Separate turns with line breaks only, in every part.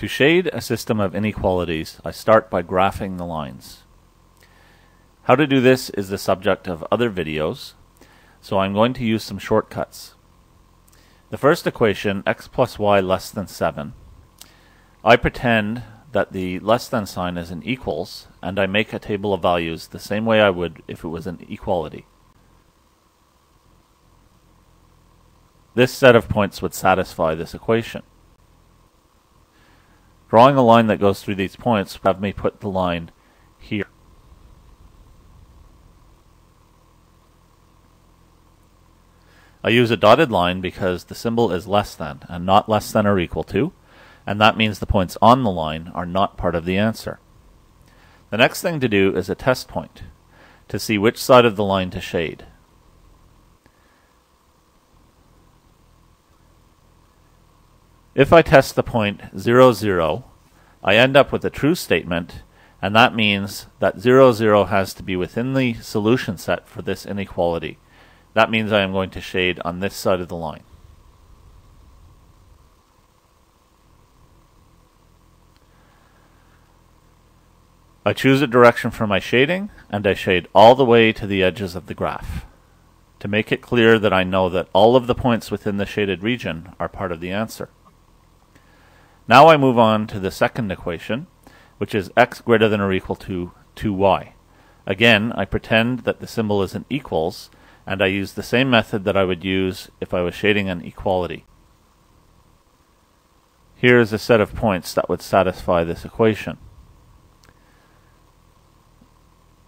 To shade a system of inequalities, I start by graphing the lines. How to do this is the subject of other videos, so I'm going to use some shortcuts. The first equation, x plus y less than 7, I pretend that the less than sign is an equals, and I make a table of values the same way I would if it was an equality. This set of points would satisfy this equation. Drawing a line that goes through these points have me put the line here. I use a dotted line because the symbol is less than and not less than or equal to, and that means the points on the line are not part of the answer. The next thing to do is a test point to see which side of the line to shade. If I test the point 0, 0, I end up with a true statement, and that means that 0, 0 has to be within the solution set for this inequality. That means I am going to shade on this side of the line. I choose a direction for my shading, and I shade all the way to the edges of the graph. To make it clear that I know that all of the points within the shaded region are part of the answer. Now I move on to the second equation, which is x greater than or equal to 2y. Again, I pretend that the symbol is an equals, and I use the same method that I would use if I was shading an equality. Here is a set of points that would satisfy this equation.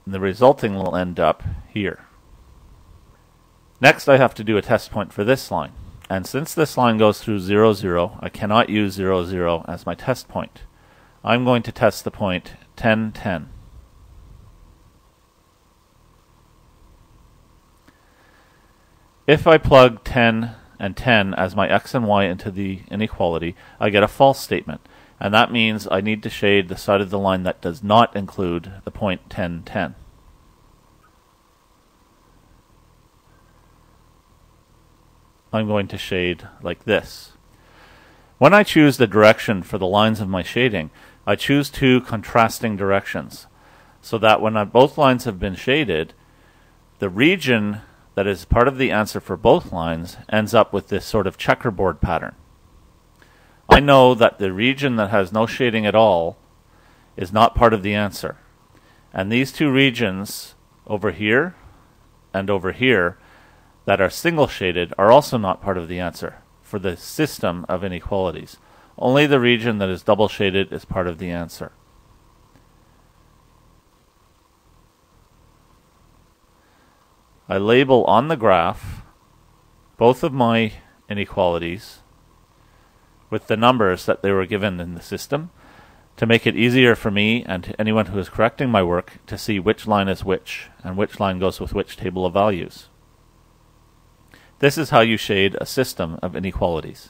And the resulting will end up here. Next I have to do a test point for this line. And since this line goes through 0, 0, I cannot use 0, 0 as my test point. I'm going to test the point 10, 10. If I plug 10 and 10 as my x and y into the inequality, I get a false statement. And that means I need to shade the side of the line that does not include the point 10, 10. I'm going to shade like this. When I choose the direction for the lines of my shading, I choose two contrasting directions so that when I, both lines have been shaded, the region that is part of the answer for both lines ends up with this sort of checkerboard pattern. I know that the region that has no shading at all is not part of the answer. And these two regions over here and over here that are single shaded are also not part of the answer for the system of inequalities. Only the region that is double shaded is part of the answer. I label on the graph both of my inequalities with the numbers that they were given in the system to make it easier for me and anyone who is correcting my work to see which line is which and which line goes with which table of values. This is how you shade a system of inequalities.